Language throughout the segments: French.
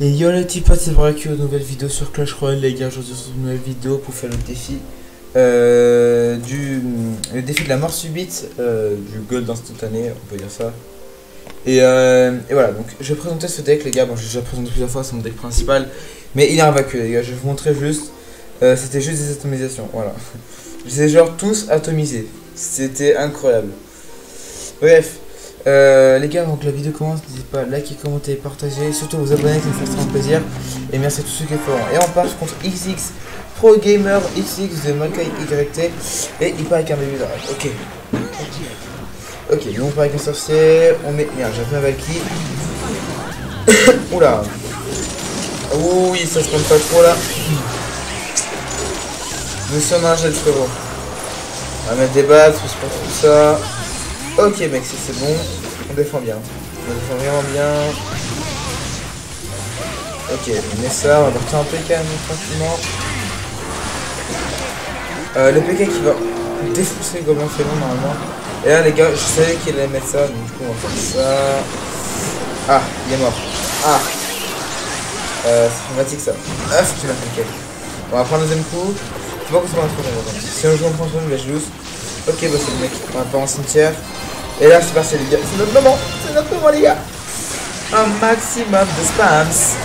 Et yo les petits c'est vrai que nouvelle vidéo sur Clash Royale les gars, aujourd'hui sur une nouvelle vidéo pour faire le défi euh, du défi de la mort subite euh, du gold instantané, on peut dire ça. Et, euh, et voilà, donc je vais présenter ce deck les gars, bon j'ai déjà présenté plusieurs fois, c'est mon deck principal, mais il est invaincu les gars, je vais vous montrer juste, euh, c'était juste des atomisations, voilà. Je les ai genre tous atomisés, c'était incroyable. Bref, euh, les gars, avant que la vidéo commence, n'hésitez pas à liker, commenter, partager, surtout vous abonner, ça me fait extrêmement plaisir. Et merci à tous ceux qui feront. Et on part contre XX Pro Gamer XX de Makai YT. Et il part avec un bébé d'arabe. Ok. Ok, nous on part avec un sorcier. On met. Merde, j'ai un Valky. Oula. Oui, ça se prend pas trop là. Nous sommes un gel frérot. On va mettre des balles, tout se passe tout ça. Ok mec, c'est bon, on défend bien. On défend vraiment bien. Ok, on met ça, on va partir un PK tranquillement. Euh, le PK qui va défoncer le gobelin félon normalement. Et là les gars, je savais qu'il allait mettre ça, donc du coup on va faire ça. Ah, il est mort. Ah euh, c'est dramatique ça. Ah, faut qu'il m'a fait le On va prendre un deuxième coup. Faut pas qu'on se trop Si on joue en prend mais je lose. Ok, bah c'est le mec. On va pas en cimetière. Et là, c'est parti, les gars. C'est notre moment. C'est notre moment, les gars. Un maximum de spams.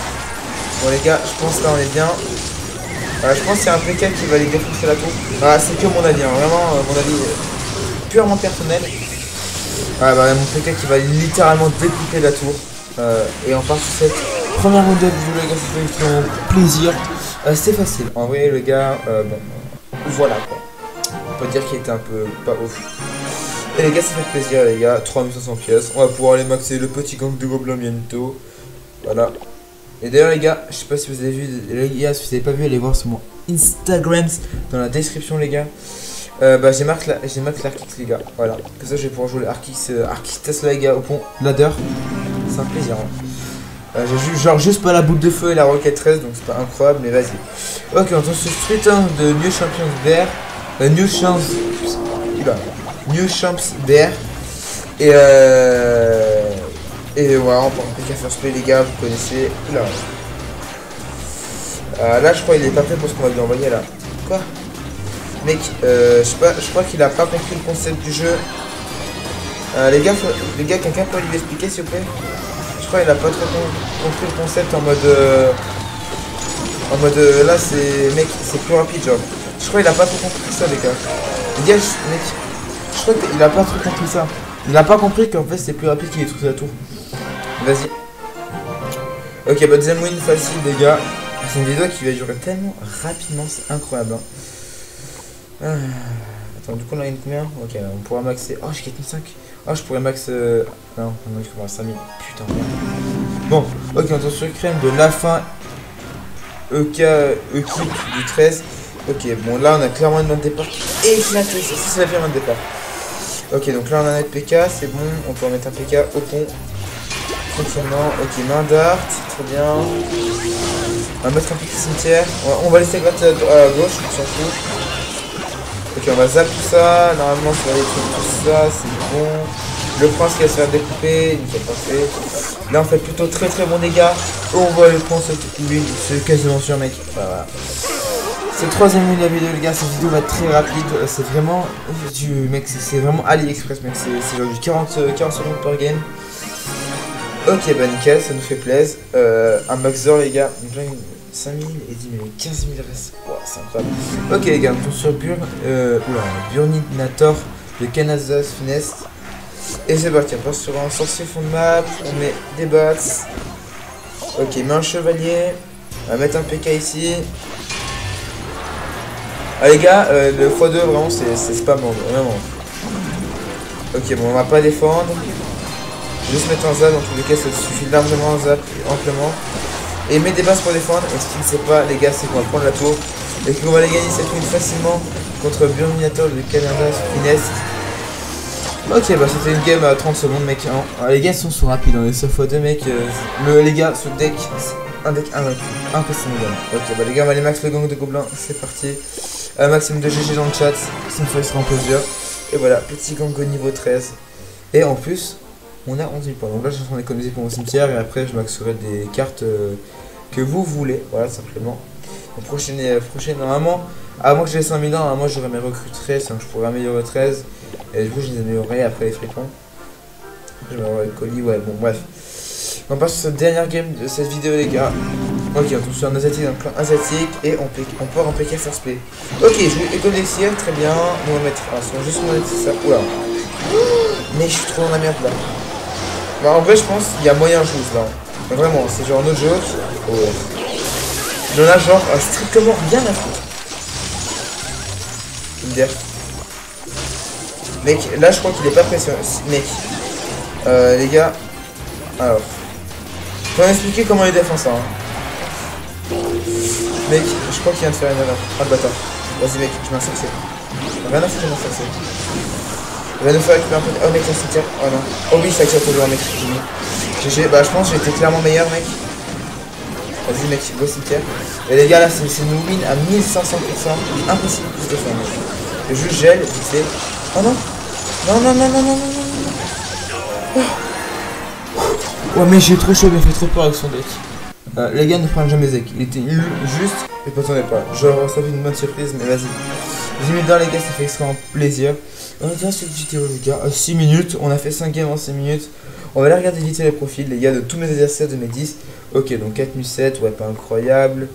Bon, les gars, je pense là, on est bien. Je pense qu'il y a un PK qui va les défoncer la tour. Ah, c'est que mon avis, hein. vraiment, euh, mon avis purement personnel. Ah, bah, mon PK qui va littéralement découper la tour. Euh, et on part sur cette première round up les gars, mon plaisir. Euh, C'était facile. En vrai, le gars, bon, voilà quoi. On peut dire qu'il était un peu pas ouf. Et les gars, ça fait plaisir, les gars. 3500 pièces. On va pouvoir aller maxer le petit gang de gobelins bientôt. Voilà. Et d'ailleurs, les gars, je sais pas si vous avez vu, les gars, si vous avez pas vu, allez voir sur mon Instagram dans la description, les gars. Euh, bah, j'ai marqué j'ai l'Arkix, les gars. Voilà. Comme ça, je vais pouvoir jouer l'Arkix, euh, Tesla, les gars, au pont ladder. C'est un plaisir. Hein. Euh, j'ai genre juste pas la boule de feu et la roquette 13, donc c'est pas incroyable, mais vas-y. Ok, on tombe sur Street 1 de New Champions Bear. Euh, New Champs. New Champs Bear. Et euh. Et voilà, on un PK First Play, les gars, vous connaissez. Oula. Euh, là, je crois qu'il est pas prêt pour ce qu'on va lui envoyer là. Quoi? Mec, euh, je pas, je crois qu'il a pas compris le concept du jeu. Euh, les gars, faut- les gars, quelqu'un peut lui expliquer s'il vous plaît? Je crois qu'il a pas trop com- compris le concept en mode. euh, en mode là, c'est. Mec, c'est plus rapide, genre. Je crois qu'il a pas trop compris ça, les gars. Les gars, mec, je crois qu'il a pas compris ça. Il a pas compris qu'en fait c'est plus rapide qu'il détruit la tour. Vas-y. Ok, bah deuxième win facile, les gars. C'est une vidéo qui va durer tellement rapidement, c'est incroyable. hein. Ah, Attends, du coup on a une combien? Ok, on pourra maxer. Oh, j'ai 4005. Oh, je pourrais max. euh, Non, non, je pourrais 5000. Putain, merde. Bon, ok, on tombe sur crème de la fin. EK, équipe du 13. Ok, bon, là on a clairement une main de départ qui est éclatée. C'est la pire main de départ. Ok, donc là on a un PK, c'est bon. On peut en mettre un PK au pont. Fonctionnement. Ok, main d'art, très bien. On va mettre un petit cimetière. On va, on va laisser gratter à, à gauche, on s'en fout. Ok, on va zap tout ça. Normalement, ça va détruire tout ça, c'est bon. Le prince qui va se faire découper, nickel, parfait. Là, on fait plutôt très très bon dégâts. Et on voit le prince lui, c'est quasiment sûr, mec. C'est le troisième minute de la vidéo, les gars. Cette vidéo va être très rapide. Euh, C'est vraiment du mec, c'est- vraiment AliExpress, mec. C'est genre du 40, euh, 40 secondes par game. Ok, bah nickel, ça nous fait plaisir. Euh, un maxor, les gars. Donc là, 5000 et 10 000, 15 000 restes. C'est incroyable. Ok, les gars, on sur Burn. Euh, oula, Burninator de Canazas Finesse. Et c'est parti, on passe sur un sorcier fond de map. On met des bats. Ok, met un chevalier. On va mettre un PK ici. Ah les gars, euh, le x2 vraiment c'est spam vraiment. Ok bon on va pas défendre. Je vais juste mettre un zap dans tous les cas ça suffit largement un zap amplement. Et met des bases pour défendre et ce qui ne sait pas les gars c'est qu'on va prendre la tour et qu'on va les gagner cette win facilement contre Burminator de Canada Finesse. Ok bah c'était une game à 30 secondes mec. hein. Ah, les gars sont sous rapides on est sur x2 mec. euh, le, les gars ce deck un deck invaincu. Impossible. Ok bah les gars on va aller max le gang de gobelins, c'est parti. Un maximum de GG dans le chat, ça me fait extrêmement plaisir. Et voilà, petit gang au niveau 13. Et en plus, On a 11 000 points. Donc là, je suis en train d'économiser pour mon cimetière et après, je maxerai des cartes euh, que vous voulez. Voilà, simplement. La prochaine, euh, prochaine, normalement, avant que j'ai 100 000 ans, moi j'aurais mes recrues 13, donc je pourrais améliorer 13. Et du coup, je les améliorerai après les fripons. Je vais avoir le colis, ouais, bon, bref. On passe sur cette dernière game de cette vidéo, les gars. Ok, on sur un asiatique un clan asiatique et on, peut, on en PK first play. Ok, je vais éco très bien. On va mettre. Ah, c'est juste on va mettre ça. Oula. Mais je suis trop dans la merde là. Bah, en vrai, je pense qu'il y a moyen chose là. vraiment, c'est genre notre jeu. Oh, ouais. Il en a genre strictement rien à foutre. Mec, là je crois qu'il est pas pressionné. Mec, euh, les gars, alors, vais m'expliquer comment il défend ça. Hein. Mec, je crois qu'il vient de faire une erreur. Ah le bâtard. Vas-y mec, je sorcier. Rien à foutre, je sorcier. Il va nous faire récupérer un peu. Oh mec, la cimetière. Oh non. Oh oui, ça tire toujours, mec. GG. Bah, je pense que j'étais clairement meilleur, mec. Vas-y, mec, go cimetière. Et les gars, là, c'est une win à 1500%. Impossible de se faire, mec. Je juste gèle, vite fait. Oh non. Non, non, non, non, non, non, non. Oh. Ouais, mais j'ai trop chaud, il m'a fait trop peur avec son deck. Euh, les gars ne prennent jamais Zek. Il était juste, et pas est pas. Genre, ça fait une bonne surprise, mais vas-y. 10 minutes dans les gars, ça fait extrêmement plaisir. On est déjà sur vidéo, les gars. 6 euh, minutes, on a fait 5 games en 6 minutes. On va aller regarder vite les profils, les gars, de tous mes adversaires de mes 10. Ok, donc 4007, ouais, pas incroyable.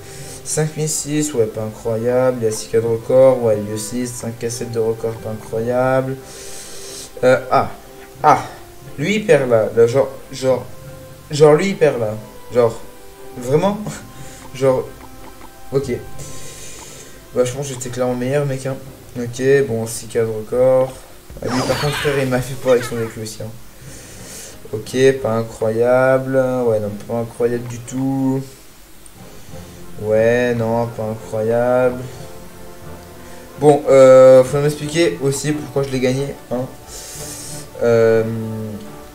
5006, ouais, pas incroyable. Il y a 6 de record, ouais, il y a 6. 5 cassettes de record, pas incroyable. Euh, ah, ah, lui il perd là, genre, genre, genre lui il perd là, genre, vraiment, genre, ok. Bah, je pense j'étais clairement meilleur, mec, hein. Ok, bon, 6 de record. Ah, lui, par contre, frère, il m'a fait peur avec son éclus aussi, hein. Ok, pas incroyable. Ouais, non, pas incroyable du tout. Ouais, non, pas incroyable. Bon, euh, faut m'expliquer aussi pourquoi je l'ai gagné. Hein. Euh...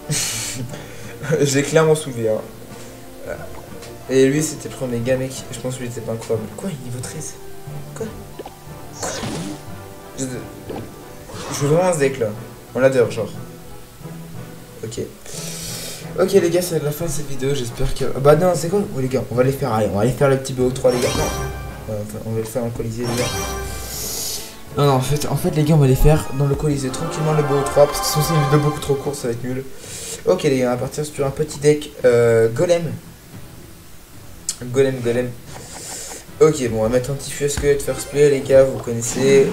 clairement soulevé. Hein. Et lui, c'était le premier gars, mec. Je pense lui, était pas incroyable. Quoi, il niveau 13 Quoi je... veux vraiment ce deck là. On l'adore, genre. Ok. Ok les gars, c'est la fin de cette vidéo, j'espère que... Bah non, c'est quoi oh, les gars, on va les faire, allez, on va aller faire le petit BO3 les gars. On va le faire en colisée les gars. Non, non, en fait, en fait les gars, on va les faire dans le colisée tranquillement le BO3, parce que sinon c'est une vidéo beaucoup trop courte, ça va être nul. Ok les gars, on va partir sur un petit deck euh, golem. Golem, golem. Ok, bon, on va mettre un petit feu squelette first play les gars, vous connaissez.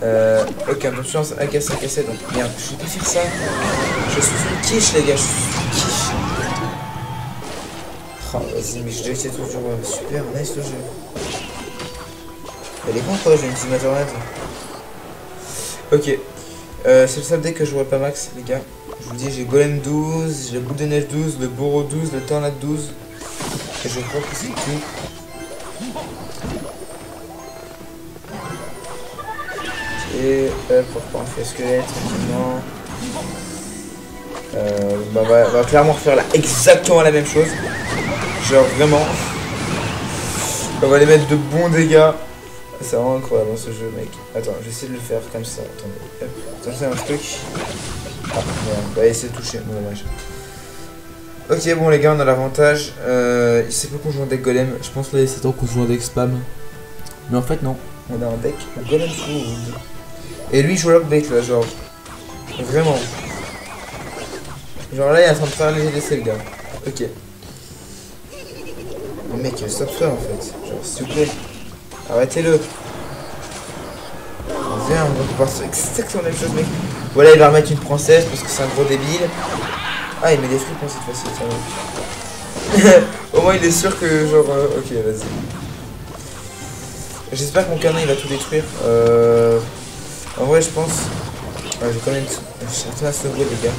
Euh, ok, attention à casser, à casser. Donc, merde, je vais pas faire ça. Je suis une quiche, les gars. Je suis une quiche. Oh, vas-y, mais je essayer toujours. Euh, super, nice le jeu. Elle est quoi, j'ai une petite. Ok. Euh, c'est le seul deck que je vois pas max, les gars. Je vous dis, j'ai Golem 12, j'ai Boule de Neige 12, le Boro 12, le Tornade 12. Et je crois que c'est tout. Et hop, on reprend le squelette tranquillement. Euh, bah, on, va, clairement faire exactement la même chose. Genre vraiment. On va les mettre de bons dégâts. C'est vraiment incroyable ce jeu, mec. Attends, j'essaie de le faire comme ça. Attendez. Attends, c'est un truc. Ah, merde. Bah, essayer de toucher. Bon, dommage. Ok, bon, les gars, on a l'avantage. Euh, il sait pas qu'on joue un deck golem. Je pense là, c'est joue un deck spam. Mais en fait, non. On a un deck golem food. Et lui, il joue deck là, genre. Vraiment. Genre là, il est en train de faire les GDC, le gars. Ok. Mais mec, stop ça en fait. Genre, s'il vous plaît. Arrêtez-le. Viens, on va voir exactement la même chose, mec. Voilà, il va remettre une princesse parce que c'est un gros débile. Ah, il met des frites pour cette fois-ci, ça Au moins, il est sûr que, genre, euh, ok, vas-y. J'espère que mon canon il va tout détruire. Euh. En vrai, je pense. Ouais, j'ai quand même. J'ai à se les gars.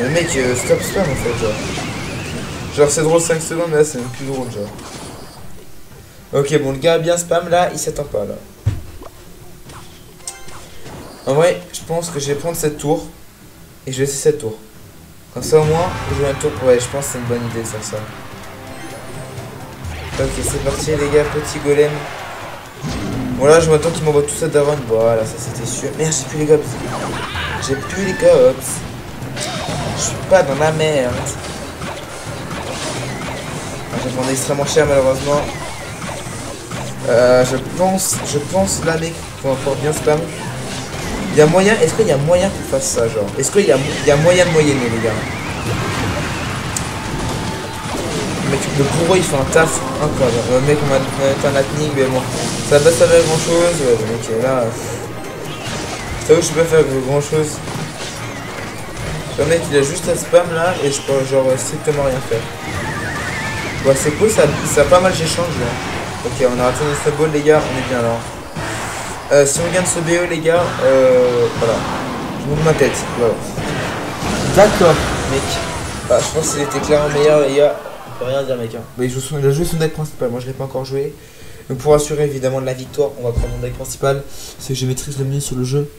Mais mec, euh, stop spam en fait. Genre, genre c'est drôle 5 secondes, mais là c'est même plus drôle. Genre. Ok, bon, le gars a bien spam là, il s'attend pas là. En vrai, je pense que je vais prendre cette tour. Et je vais laisser cette tour. Comme ça au moins, je joue un tour. Ouais, je pense que c'est une bonne idée de faire ça. Ok, c'est parti les gars, petit golem. Voilà, je m'attends qu'il m'envoie tout ça d'avant. Voilà, ça c'était sûr. Merde, j'ai plus les gobs. J'ai plus les cops. Je suis pas dans la merde. Ah, J'ai demandé extrêmement cher malheureusement. Euh, je pense, je pense là mec, pour, pour bien spam. Y a moyen, est-ce qu'il y a moyen qu'on fasse ça genre? Est-ce qu'il y a, moyen de moyenner les gars? Mec, le bourreau il fait un taf incroyable. Le mec on va un lightning mais bon. Ça va pas servir à grand chose. Ouais, le mec là. Ça où je peux pas faire grand chose. Le mec il a juste à spam là et je peux genre strictement rien faire. Ouais c'est cool, ça, ça a pas mal j'échange là. Ok on a raté notre ball les gars, on est bien là. Euh, si on gagne ce BE les gars, euh, voilà. Je monte ma tête, voilà. D'accord mec. Bah je pense qu'il était clairement meilleur les gars. On peut rien dire mec. Hein. Mais il a joué son deck principal, moi je l'ai pas encore joué. Donc pour assurer évidemment de la victoire, on va prendre mon deck principal. C'est que je maîtrise le mieux sur le jeu.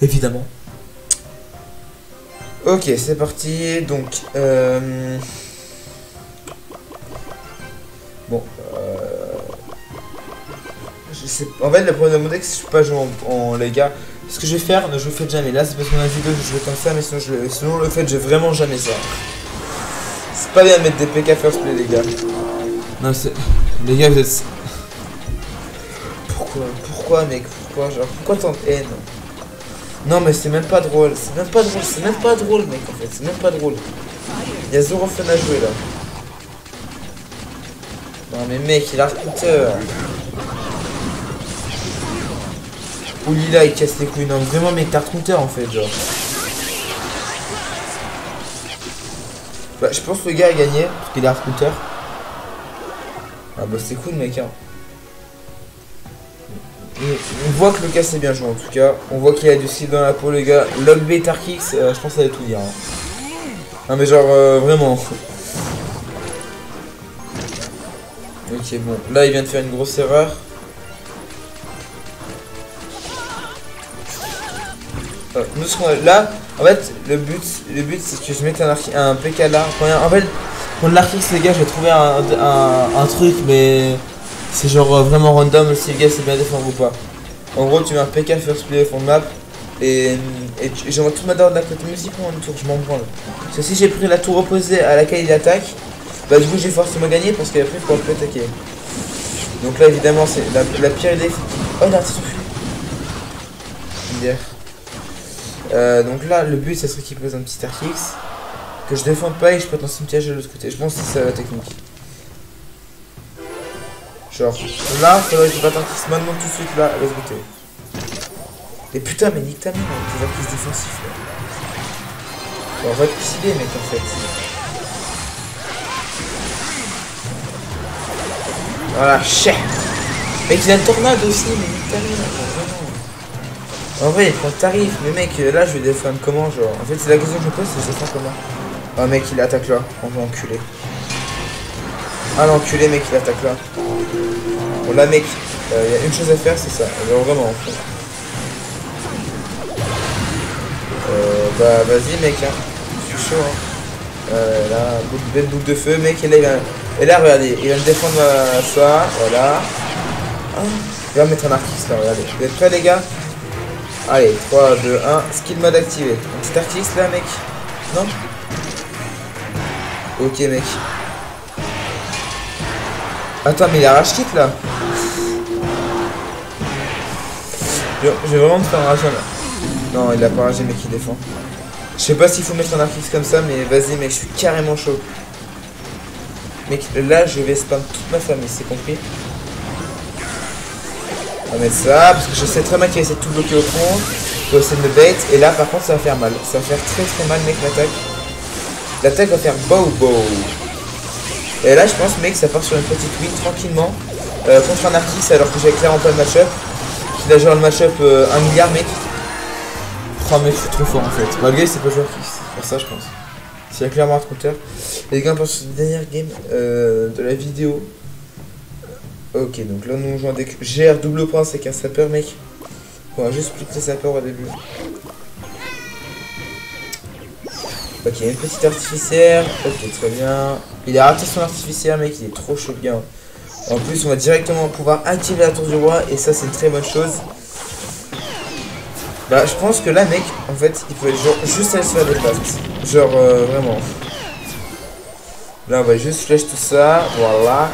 Évidemment. Ok, c'est parti. Donc, euh... En fait, le problème de mon deck, c'est que je peux pas jouer en, les gars. Ce que je vais faire, ne je le fais jamais. Là, c'est parce qu'on a vu deux, je joue comme ça, mais sinon, je le, sinon le fait, j'ai vraiment jamais ça. C'est pas bien de mettre des PK first play, les gars. Non, c'est. Les gars, vous êtes. Pourquoi? Pourquoi, mec? Pourquoi Genre, pourquoi tant de haine Non, mais c'est même pas drôle. C'est même pas drôle. C'est même pas drôle, mec, en fait. C'est même pas drôle. Il y a zéro fun à jouer là. Non, mais mec, il a scooter. Oulila, il casse les couilles. Non, vraiment, mec, t'as counter en fait, genre. Bah, je pense que le gars a gagné, parce qu'il a scooter. Ah bah c'est cool mec hein. On voit que le cas c'est bien joué en tout cas. On voit qu'il a du style dans la peau le gars. Log B Tarkix, euh, je pense que ça va tout dire. Hein. Non mais genre euh, vraiment. Ok bon, là il vient de faire une grosse erreur. Nous qu'on a là, en fait le but, le but c'est que je mette un, un PK là. En fait pour l'arcix les gars j'ai trouvé un, un, truc mais c'est genre euh, vraiment random si les gars c'est bien défendre ou pas. En gros tu mets un PK first play fond de map et, et j'envoie toute ma dard de la côté musique pour une tour, je m'en branle. Parce que si j'ai pris la tour opposée à laquelle il attaque, bah du coup j'ai forcément gagné parce qu'après il pourra plus attaquer. Donc là évidemment c'est la, la, pire idée. Oh là c'est Hier. Euh, donc là le but ça serait qu'il pose un petit Archix que je défende pas et je pète un cimetière de l'autre côté. Je pense que c'est ça la technique. Genre, là, que je batte un kiss maintenant tout de suite là, let's go. Et putain, mais nique ta mère avec tes acquis défensifs là. Bon, on va te mec, en fait. Voilà, cher. Mec, il a une tornade aussi, mais nique ta mère, vraiment. En vrai, le tarif, mais mec, là, je vais défendre comment, genre. En fait, c'est la question que je pose, c'est je défends comment. Oh mec il attaque là, on va enculer. Ah l'enculé mec il attaque là. Bon là mec, il euh, y a une chose à faire c'est ça, vraiment en. Euh, bah vas-y mec hein, je suis chaud hein. Euh, là, belle boucle de feu mec et là il va... Et là regardez, il va me défendre ça, voilà. Ah, il va mettre un artiste là, regardez. Vous êtes prêts les gars? Allez, 3, 2, 1, skill mode activé. Un petit artiste là mec Non Ok mec. Attends mais il a rage kit là. Je, vais vraiment te faire un rage là. Non il a pas ragé mec il défend. Je sais pas s'il faut mettre un artiste comme ça mais vas-y mec je suis carrément chaud. Mec là je vais spam toute ma famille c'est compris. On ça parce que je sais très mal qu'il essaie de tout bloquer au fond. Pour essayer de bait et là par contre ça va faire mal. Ça va faire très très mal mec l'attaque. L'attaque va faire bow bow. Et là, je pense, mec, ça part sur une petite win tranquillement. Euh, contre un artiste alors que j'ai clairement pas le match-up. Qu'il a joué le match-up euh, 1 milliard, mec. Oh, mec, c'est trop fort en fait. Malgré, c'est pas joueur c'est pour ça, je pense. S'il y a clairement un counter. Les gars, sur la dernière game euh, de la vidéo. Ok, donc là, nous on deck GR double point, c'est qu'un sapeur, mec. On va juste plus que les sapeurs au début. Ok, une petite artificière. Ok, très bien. Il a raté son artificière, mec. Il est trop chaud bien. En plus, on va directement pouvoir activer la tour du roi. Et ça, c'est une très bonne chose. Bah, je pense que là, mec, en fait, il faut genre juste aller se faire des passes. Genre, euh, vraiment. Là, on va juste flash tout ça. Voilà.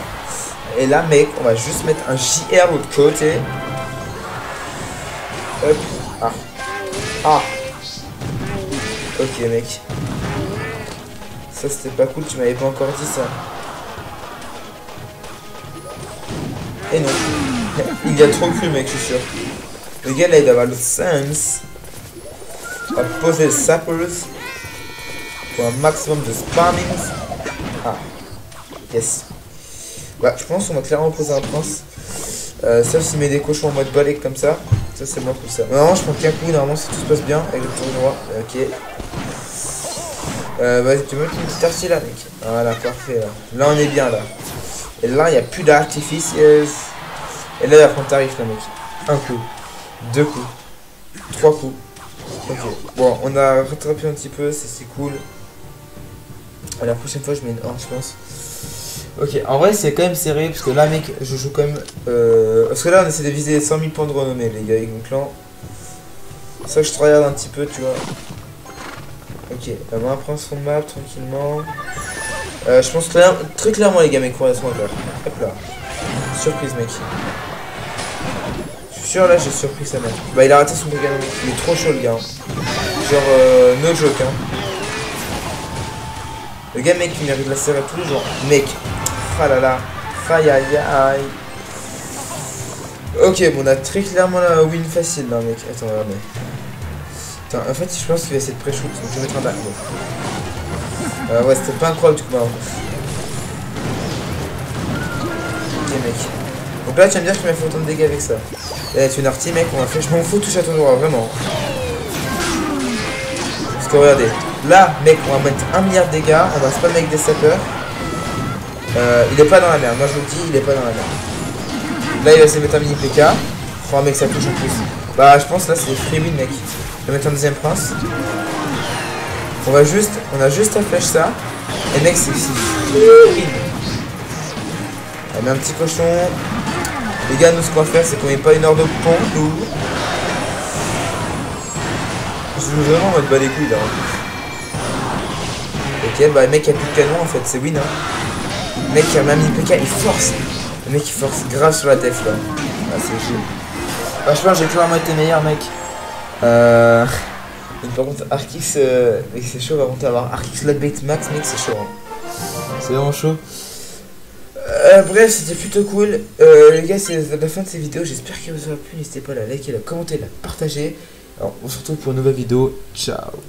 Et là, mec, on va juste mettre un JR de l'autre côté. Hop. Ah. Ah. Ok, mec. Ça, c'était pas cool. Tu m'avais pas encore dit ça. Et non. Il y a trop cru, mec, je suis sûr. Le gars là il avoir le sens. On va poser le sappers pour un maximum de spamming. Ah, yes. Ouais, je pense qu'on va clairement poser un prince. Euh, sauf s'il met des cochons en mode balai comme ça. Ça c'est moi pour ça. Normalement je prends qu'un coup, normalement si tout se passe bien avec le tour droit. Ok. Euh, vas-y, tu me mets une petite artie là, mec. Voilà, parfait là. Là on est bien là. Et là il n'y a plus d'artifices. Et là il va prendre tarif là, mec. Un coup. Deux coups. Trois coups. Ok. Bon, on a rattrapé un petit peu, c'est cool. la prochaine fois, je mets une 1, je pense. Ok, en vrai, c'est quand même serré, parce que là, mec, je joue quand même... Euh, parce que là, on essaie de viser 100 000 points de renommée, les gars, avec mon clan. Ça que je regarde un petit peu, tu vois. Ok, on va prendre son map tranquillement. Euh, je pense très clairement, les gars, mes cours sont à Hop là. Surprise, mec là j'ai surpris sa mère. Bah il a raté son dégât. Il est trop chaud le gars. Genre euh, no joke hein. Le gars mec qui mérite de la serrer tous les jours. Mec. Ah là là. Aïe aïe aïe. Ok bon on a très clairement la win facile là mec. Attends regardez. En fait je pense qu'il va essayer de pré-shoot. Donc je vais mettre un back. Euh, ouais c'était pas incroyable du coup. Ok mec. Donc là tu vas me dire que tu m'as fait autant de dégâts avec ça. Eh, tu es une artie, mec, on va faire. Je m'en fous tout château noir, vraiment. Parce que regardez, là, mec, on va mettre un milliard de dégâts, on va spammer avec des sapeurs. Euh, il est pas dans la merde, moi je vous le dis, il est pas dans la merde. Là, il va de mettre un mini PK. Oh, mec, ça touche en plus. Bah, je pense là, c'est free win, mec. Je vais mettre un deuxième prince. On va juste, on a juste à flash ça. Et mec, c'est free win. On met un petit cochon. Les gars, nous, ce qu'on va faire, c'est qu'on met pas une heure de pont, nous. Je joue vraiment en mode bas les couilles, là. Ok, bah, mec, il a plus de canon, en fait, c'est win, hein. Mec, même mis PK, il force. Le mec, il force grave sur la def, là. Ah, c'est cool. Pense j'ai clairement été meilleur, mec. Euh... par contre, Arkix, euh... c'est chaud, par contre, avoir Arkix Lockbait Max, mec, c'est chaud. Hein. C'est vraiment chaud. Euh, bref, c'était plutôt cool. Euh, les gars, c'est la fin de cette vidéo. J'espère qu'elle vous aura plu. N'hésitez pas à la liker, à la commenter, à la partager. Alors, on se retrouve pour une nouvelle vidéo. Ciao